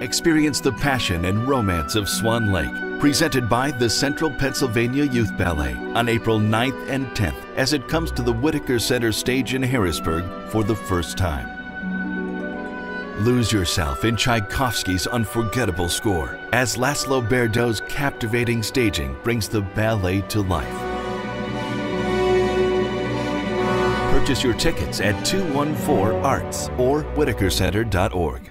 Experience the passion and romance of Swan Lake, presented by the Central Pennsylvania Youth Ballet on April 9th and 10th as it comes to the Whitaker Center stage in Harrisburg for the first time. Lose yourself in Tchaikovsky's unforgettable score as Laszlo Berdo's captivating staging brings the ballet to life. Purchase your tickets at 214 Arts or whitakercenter.org.